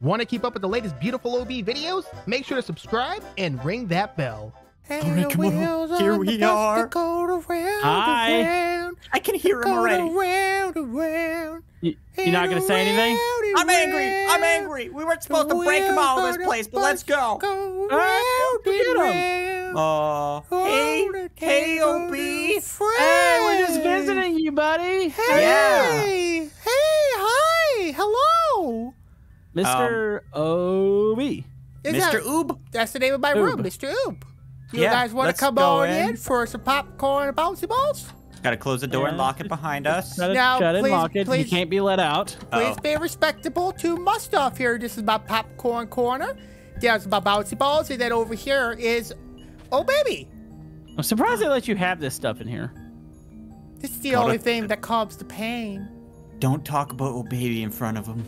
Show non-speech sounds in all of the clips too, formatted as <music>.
Want to keep up with the latest beautiful OB videos? Make sure to subscribe and ring that bell. All right, come on. Here we are. Hi. I can hear him already. You, you're not gonna say anything? I'm angry. I'm angry. We weren't supposed to break him out of this place, but let's go. Alright, get him. Uh, hey, hey, OB. Hey, we're just visiting you, buddy. Hey, hey, hi, hello. Mr. OB. Is Mr. Oob. That's the name of my room, Mr. Oob. You Yeah, guys want to come on in. in for some popcorn and bouncy balls? Gotta close the door and lock it behind us. Shut it, Now, shut it, please- lock it. please- You can't be let out. Please Uh-oh. be respectable to my stuff here. This is my popcorn corner. There's my bouncy balls, and then over here is, oh baby, I'm surprised they let you have this stuff in here. this is the Gotta- only thing that calms the pain. Don't talk about oh baby in front of him.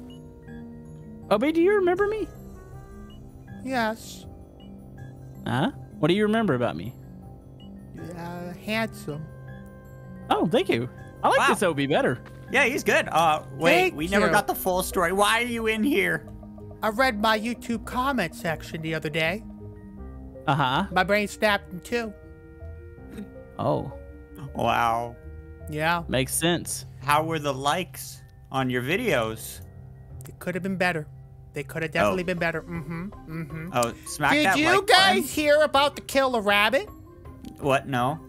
OB, do you remember me? Yes, Huh? What do you remember about me? uh, handsome. Oh, thank you. I like Wow. this OB better. Yeah, he's good. Uh, wait, Thank we never got the full story. Why are you in here? I read my YouTube comment section the other day. Uh huh. My brain snapped in two. Oh, Wow. Yeah, makes sense. How were the likes on your videos? it could have been better. They could have definitely been better. Mm-hmm. Mm-hmm. Oh, smack Did that you like guys button. hear about the kill a rabbit? What? No.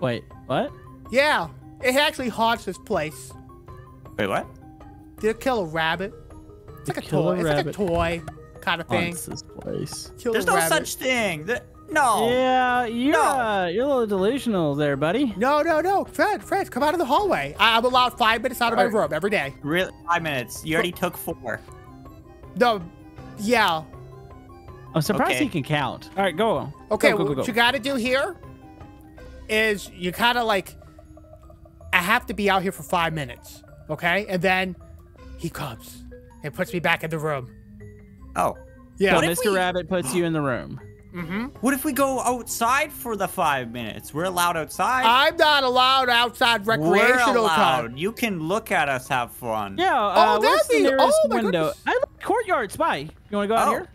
Wait, what? Yeah, it actually haunts this place. Wait, what? Did it kill a rabbit? It's like a toy. a It's like a toy kind of thing. Haunts this place. Kill There's no rabbit. such thing. Th- no. Yeah, you're No. uh, you're a little delusional there, buddy. No, no, no. Fred, Fred, come out of the hallway. I- I'm allowed five minutes out of my room every day. Really? Five minutes. You already took four. No, yeah. I'm surprised Okay. he can count. All right, go on. Okay, go, go, go, what you got to do here is you kind of like, I have to be out here for five minutes, okay? And then he comes and puts me back in the room. Oh. Yeah. Oh, so Mr. we- Rabbit puts you in the room. What if we go outside for the five minutes? We're allowed outside. I'm not allowed outside recreational We're recreational allowed. time. You can look at us have fun. Yeah. Uh, Oh, where's the nearest oh window? goodness. I like courtyard spy. You want to go out Oh. here?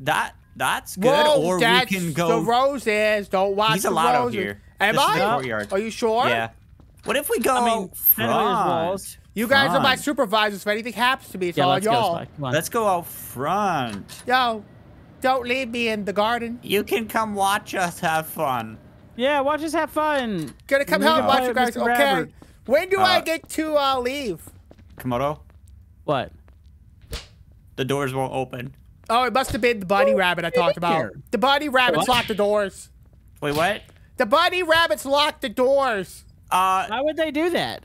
That that's good. Whoa, or that's we can go. the roses. Don't watch He's the allowed out roses. here. Am This is I? the courtyard. Are you sure? Yeah. What if we go I mean, I know there's front? You guys are my Front. supervisors. If anything happens to me, it's Yeah, all let's go, y'all. Spy. Come on. Let's go out front. Yo, don't leave me in the garden. You can come watch us have fun. Yeah, watch us have fun. Gonna come help watch you guys. Mr. Okay. Rabbit. When do I Uh, get to uh, leave? Komodo, What? the doors won't open. Oh, it must have been the bunny rabbit I talked about. here. The bunny rabbits What? locked the doors. Wait, what? The bunny rabbits locked the doors. Uh, Why would they do that?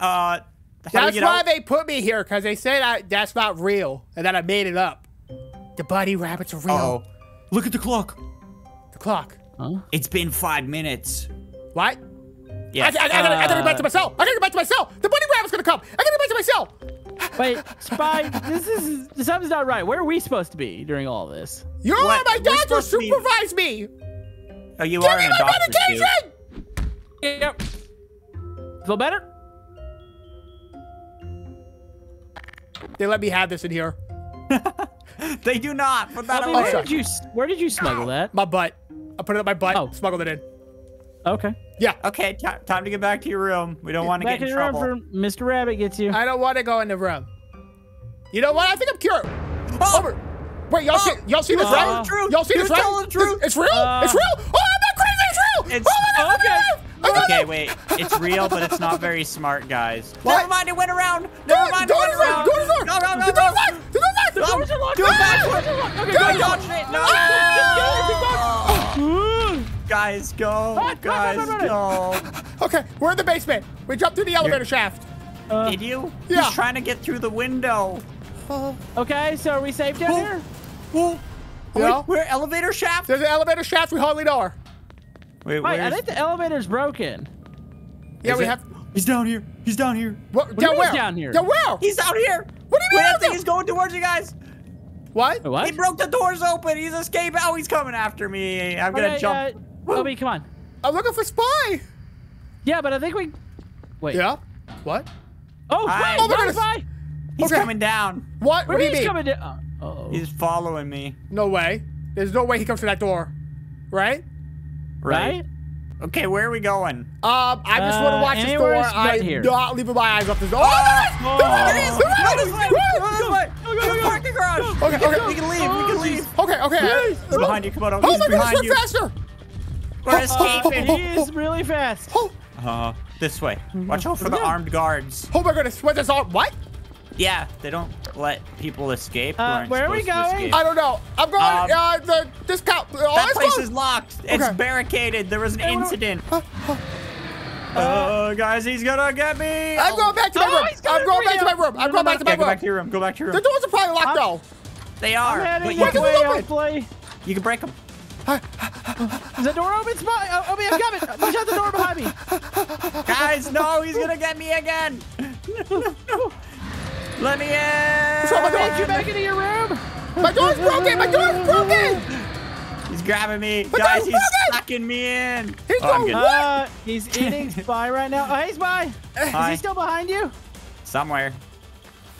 uh, how do That's why out? they put me here, because they said I, that's not real, and that I made it up. The bunny rabbits are real. Oh, look at the clock. The clock. Huh? It's been five minutes. What? Yes. I, I, I, gotta, I gotta get back to Uh, my cell. I gotta get back to my cell. The bunny rabbit's gonna come. I gotta get back to my cell. Wait, Spy, this is something's not right. Where are we supposed to be during all this? You're What? my We're doctor. supposed to be- Supervise me. oh, you Give are me a my doctor's suit. medication. Yep. Feel better? They let me have this in here. <laughs> <laughs> They do not. Put that Bobby, away. where did you where did you smuggle that? My butt. I put it up my butt. Oh. Smuggled it in. Okay. Yeah. Okay, time to get back to your room. We don't want to get in in the room trouble. for Mr. Rabbit gets you. I don't want to go in the room. You know what? I think I'm cured. Oh! Over. Wait, y'all see? Y'all see this, telling right? the truth. Y'all see You're this, right? the truth. It's, it's real. Uh, it's real. Oh, I'm not crazy. It's real. It's- oh, my God, okay. I'm alive. I'm Okay, wait. <laughs> It's real, but it's not very smart, guys. What? Never mind, it went around. Never mind, it door went is locked. around. Door is locked. No, no, no, The door's no. Locked. The door's locked. No, doors are locked. Do it backwards. Okay, I go, dodged it. No. Ah! Guys, go. Run, run, Guys, run, run, run. go. <laughs> Okay, we're in the basement. We jumped through the elevator shaft. Uh, Did you? Yeah. He's trying to get through the window. <gasps> okay, so are we safe down Oh. here? Oh, Yeah. Wait, we're elevator shaft? There's an elevator shaft we hardly know her. Wait, Wait, I think the elevator's broken. Yeah, Is we it? have. He's down here. He's down here. What? do down you where? he's down here? Down where? He's out here. What do you Wait, I out think he's going towards you guys. What? What? He broke the doors open. He's escaping. Oh, he's coming after me. I'm gonna Okay, jump. Uh, Obi, come on. I'm looking for Spy. Yeah, but I think we. Wait. Yeah. What? Oh, Hi. Oh my. Spy. He's okay. coming down. What? What Where do you he's mean? coming down. Uh-oh. He's following me. No way. There's no way he comes to that door. Right? right? Okay, where are we going? Um, I just want to Uh, watch this anywhere door. else but I'm here. not leaving my eyes off this door. Oh, Oh. there it is! There it is! There it is! Go this way! Go to the parking garage! Okay, okay. We can leave, we can leave. Okay, okay. He's behind you, come on, Oh he's my gosh, behind run you. faster! We're Oh, escaping. he is really fast. Oh, Uh, this way. Watch out for the armed guards. oh my goodness, what is this all? What? Yeah, they don't let people escape. Uh, where are we going? I don't know. I'm going, Um, uh, the discount. Oh, That place closed. is locked. It's Okay. barricaded. There was an Hey, what- incident. Uh, uh, Oh, guys, he's gonna get me. I'm going back to my Oh, room. I'm going for back to my room. I'm going back to my Yeah, go back room. to your room. Go back to your room. The doors are probably locked I'm- though. They I'm are. But your Why can you, we way, open? hopefully. you can break them. Is the door open? Spy? Oh, Obi, I'm coming. Shut the door behind me. <laughs> Guys, no, he's gonna get me again. <laughs> Let me in. wrong with Did you make it to your room? My door's broken. My door's broken. He's grabbing me. But Guys, that's he's broken! sucking me in. He's Oh, going. What? Uh, he's eating <laughs> Spy right now. Oh, hey, Spy. Is he still behind you? Somewhere.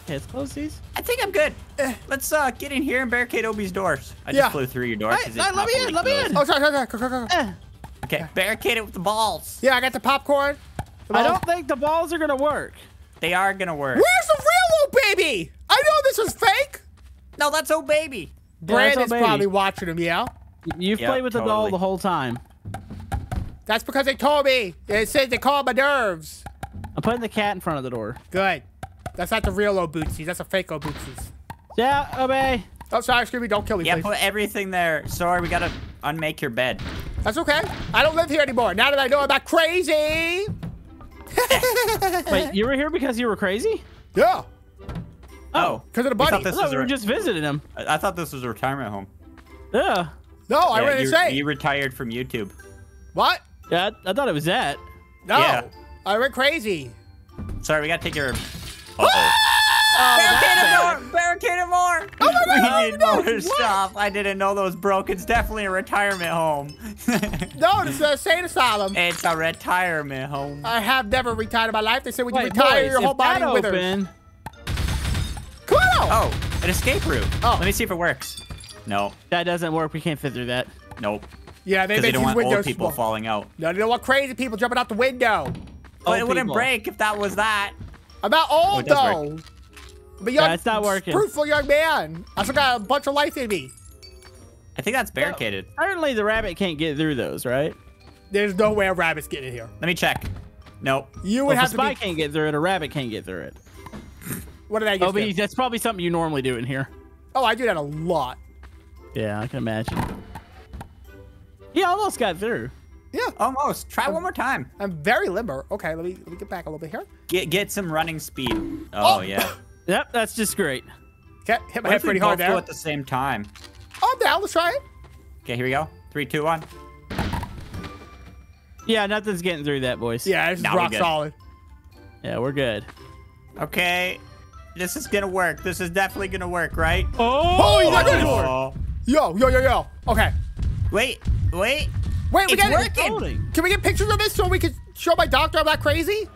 Okay, let's close these. I think I'm good. Let's uh get in here and barricade Obi's doors. I just Yeah. flew through your door. Hey, 'cause hey, it's let me in, let me in. Oh, sorry, sorry, sorry. Go, go, go, go. Eh, Okay, barricade it with the balls. Yeah, I got the popcorn. I don't think the balls are gonna work. They are gonna work. Where's the real old baby? I know this is fake. No, that's old baby. Yeah, that's Brandon's all baby. probably watching him. Yeah. You've Yep, played with the doll the whole time. That's because they told me. It said they called my nerves. I'm putting the cat in front of the door. Good. That's not the real old Bootsies. That's a fake old Bootsies. Yeah, obey. Oh, sorry, Screamy. Don't kill me, Yeah, please. put everything there. Sorry, we gotta unmake your bed. That's okay. I don't live here anymore. Now that I know I'm not crazy. <laughs> Wait, you were here because you were crazy? Yeah. Oh, 'cause of the we thought bunny. this I thought was we were just visiting him. I I thought this was a retirement home. Yeah. No, I Yeah, wouldn't say. you retired from YouTube. What? Yeah, I, I thought it was that. No. Yeah. I went crazy. Sorry, we gotta take your. Ah! Uh-oh. Oh, barricade it more! Barricade it more! Oh my God, we need no, more what? stuff. I didn't know those broke. It's definitely a retirement home. <laughs> No, it's a sane asylum. it's a retirement home. I have never retired in my life. They say when you retire, boys, your whole if that body withers. open, Come Oh, an escape route. Oh. Let me see if it works. No, that doesn't work. We can't fit through that. nope. Yeah, they Because they don't want old people small. falling out. No, they don't want crazy people jumping out the window. Oh, it wouldn't people. break if that was that. I'm not Oh, old it does though. I'm a young, Yeah, it's not working. fruitful young man. I still got a bunch of life in me. I think that's barricaded. Apparently, the rabbit can't get through those, right? There's no way a rabbit's getting in here. Let me check. Nope. You Well, would if a have to spy be. can't get through it, a rabbit can't get through it. What did I Oh, just do? that's probably something you normally do in here. Oh, I do that a lot. Yeah, I can imagine. He almost got through. Yeah, Almost. Try one more time. I'm very limber. Okay, let me let me get back a little bit here. Get get some running speed. Oh, Oh. yeah. <laughs> Yep, that's just great. Okay, hit my What head if we pretty both hard there. at the same time? Oh, I'm down. Let's try it. Okay, here we go. Three, two, one. Yeah, nothing's getting through that, boys. Yeah, it's is rock solid. Yeah, we're good. Okay. This is gonna work. This is definitely gonna work, right? Oh, he's not good. Oh. Yo, yo, yo, yo. Okay. Wait, wait. Wait, we It's got working. Floating. Can we get pictures of this so we can show my doctor I'm not crazy?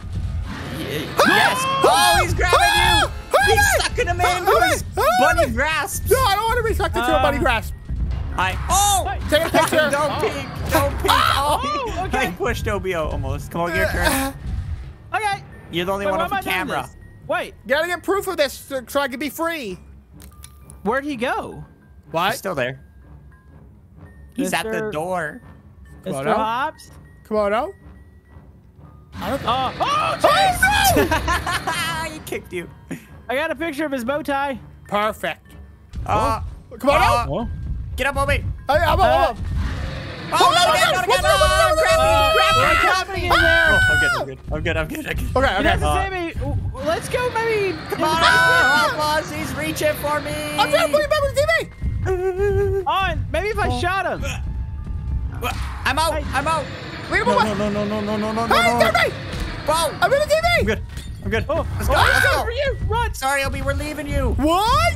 Yes. <gasps> Oh, he's grabbing you. <gasps> He's sucking him in to his bunny grasps. No, I don't want to be sucked into a Uh, bunny grasp. I. Oh. Hey. Take a <laughs> picture. Don't peek. Don't peek. Oh, <laughs> Oh, okay. I pushed Obio almost. Come on, your turn. Okay. You're the only Wait, one why with am a I doing camera. this? Wait, Gotta get proof of this so so I can be free. where'd he go? He's What? still there. He's at the door. Come on Mr. out. Hobbs? Come on out. I don't. Oh, oh, Oh, <laughs> jeez! he kicked you. I got a picture of his bow tie. Perfect. Uh, Come on uh. Oh. Get up, Obi. Hey, I'm Uh, up. Oh, no, not again, no, not no, again. no, no, Oh, no, grab no, me, no, grab me. Oh, I'm good, I'm good. I'm good, I'm good, I'm. Okay, okay. Uh, me. Let's go, maybe. Come on, help us. Reaching for me. I'm trying to put you back on the TV. On. Maybe if I shot him. I'm out. Hey. I'm out. Him No, alone. no, no, no, no, no, no, no, Hey, no. get me. Whoa. I'm in the I'm TV. good. I'm good. Oh, Let's go. oh, Let's go. for you. Run. Sorry, Obi, we're leaving you. What?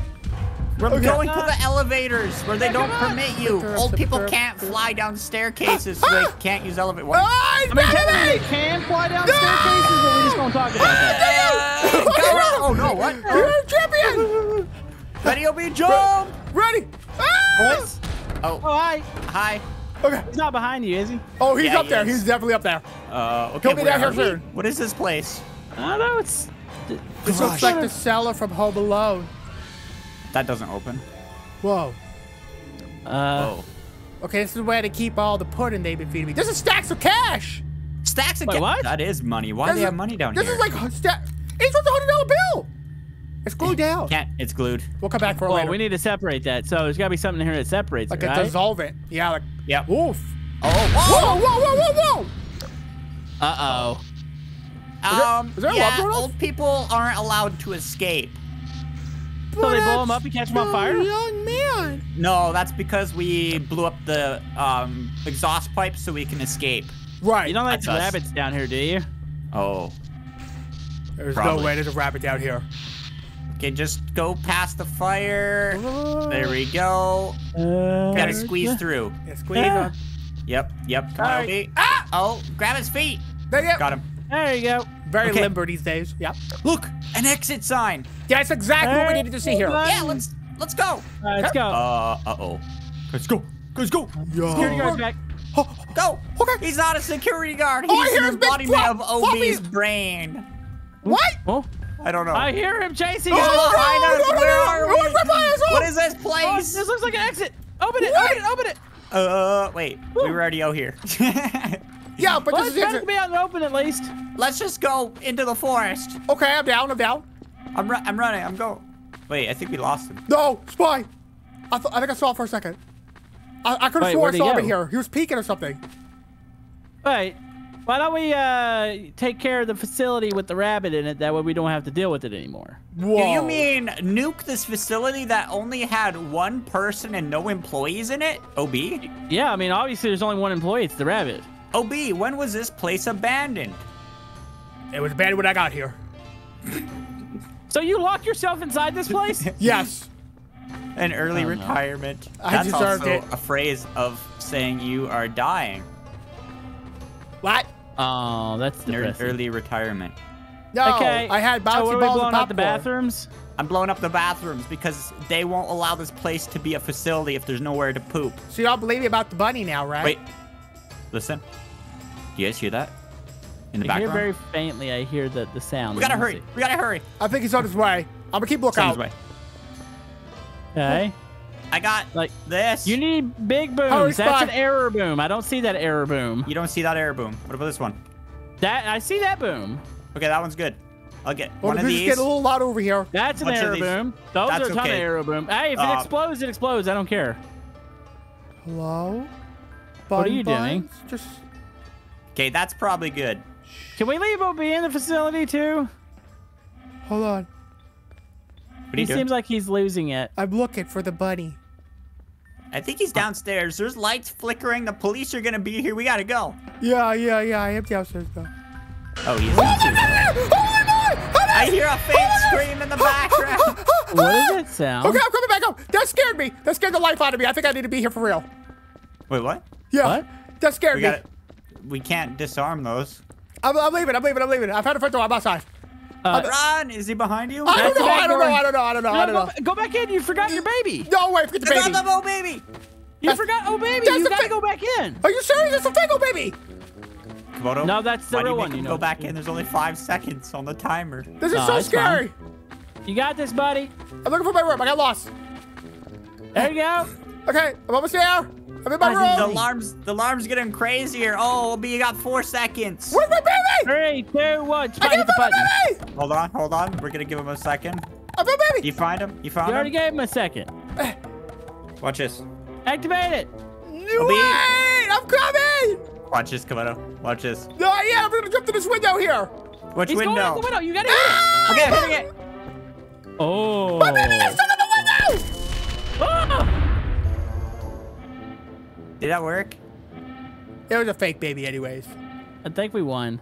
We're Okay. going to the elevators where they don't permit you. Old people can't fly down staircases, so they can't use elevator. What? He's I mean, better than technically, me. we can fly down staircases, but we just gonna talk about that. Uh, <laughs> go around. Oh no! What? You're a champion. Ready, Obi, jump! Ready? Ah! What? Oh, Oh, hi. hi. Okay. He's not behind you, is he? Oh, he's Yeah, up he there. is. He's definitely up there. Uh, okay, He'll be where down are here we? soon. What is this place? I don't know. It's. This looks like the cellar from Home Alone. That doesn't open. Whoa. Uh, Oh. Okay, this is where to keep all the pudding they've been feeding me. This is stacks of cash. Stacks of Wait, what? That is money. Why This do they is- have money down here? this here? is like stack. It's worth a hundred dollar bill. It's glued down. Can't. It's glued. We'll come back for it well, later. we need to separate that. So there's got to be something here that separates like it, a right? dissolvent. Yeah, like Yep. oof. Oh, Whoa, whoa, whoa, whoa, whoa. Uh-oh. Um, is there yeah, love going on? old people aren't allowed to escape. So they blow him up and catch him on fire? Young man. No, that's because we blew up the um, exhaust pipe so we can escape. Right. You don't like That's us. rabbits down here, do you? Oh. There's probably. no way there's a rabbit down here. Okay, just go past the fire. There we go. Gotta squeeze through. Yeah, squeeze Yeah. Yep, yep. Come on, Alright. Ah! Oh, grab his feet. There you go. Got him. There you go. Very Okay. limber these days. Yeah. Look, an exit sign. That's exactly what we needed to see here. hold. Yeah, let's let's go. All right, let's go. Uh, uh oh. Let's go. Let's go. Security guard's back. Go. Okay. He's not a security guard. Oh, I He's hear an his embodiment of Obi's brain. What? Oh, I don't know. I hear him chasing Oh, us. no, behind no, us. no, no, Where no, are no, we? it's right by us, oh. What is this Oh, place? this looks like an exit. Open it, What? open it, open it. Uh, wait. We were already out here. <laughs> <laughs> Yeah, but Well, this is got to exit. be out in the open at least. Let's just go into the forest. Okay, I'm down. I'm down. I'm ru- I'm running. I'm going. Wait, I think we lost him. No, spy. I, th- I think I saw it for a second. I, I could have Wait, sworn I saw him in here. He was peeking or something. Wait, why don't we uh, take care of the facility with the rabbit in it? That way we don't have to deal with it anymore. Whoa. Do you mean nuke this facility that only had one person and no employees in it? OB? Yeah, I mean, obviously there's only one employee. It's the rabbit. OB, when was this place abandoned? It was abandoned when I got here. So you locked yourself inside this place? <laughs> Yes. An early Oh, no. retirement. I That's deserved also it. a phrase of saying you are dying. What? oh, that's An depressing. early retirement. No. okay. I had so bouncy what are balls blowing and out the bathrooms? I'm blowing up the bathrooms because they won't allow this place to be a facility if there's nowhere to poop. So you don't believe me about the bunny now, right? Wait. Listen. Do you guys hear that? In the I hear background? very faintly. I hear the the sound. we gotta Let me hurry. We gotta hurry. I think he's on his way. I'm gonna keep looking on his way. Okay. I got Like this. you need big booms. Hurry, That's spy. an error boom. I don't see that error boom. You don't see that error boom. What about this one? That I see that boom. Okay, that one's good. I'll get Well, one of this is these. getting a little lot over here. That's an Bunch of arrow boom. Those That's are a ton okay. of arrow boom. Hey, if it Uh, explodes, it explodes. I don't care. Hello? What are Bun you doing? buns? Just Okay, that's probably good. Can we leave OB in the facility too? hold on. What are He you doing? seems like he's losing it. I'm looking for the bunny. I think he's downstairs. There's lights flickering. The police are gonna be here. We gotta go. Yeah, yeah, yeah. I am downstairs though. Oh, he's oh, oh, I hear a faint oh, scream in the background. <laughs> What does that sound? Okay, I'm coming back up. That scared me. That scared the life out of me. I think I need to be here for real. Wait, what? Yeah. What? That scared We me. got We can't disarm those. I'm, I'm leaving. I'm leaving. I'm leaving. I've had a front door. I'm outside. Uh, Run! Is he behind you? I don't That's know. the back I don't know. I don't know. I don't know. I don't go, know. go back in. You forgot your baby. No, wait. Forget the baby. not the Mo baby. You That's- forgot. Oh, baby. that's You gotta go back in. Are you serious? It's a Fago baby. Komodo, No, that's the why do you real make one, him you go back in? There's only five seconds on the timer. This is No, so it's fine. scary. You got this, buddy. I'm looking for my room. I got lost. There you go. Okay, I'm almost there. I'm in my Guys, The alarm's the alarm's getting crazier. Oh, but you got four seconds. Where's my baby? Three, two, one. I Spot hit the find button. baby. Hold on, hold on. We're gonna give him a second. I'm my baby. You find him? You found You already gave him a second. <sighs> Watch this. Activate it. Wait, I'm coming. Watch this, Komodo. Watch this. No, yeah, I'm gonna jump to this window here. Which He's going out window? the window. You gotta hit it. Ah! Okay, I'm hitting it. Oh. My baby Did that work? It was a fake baby, anyways. I think we won.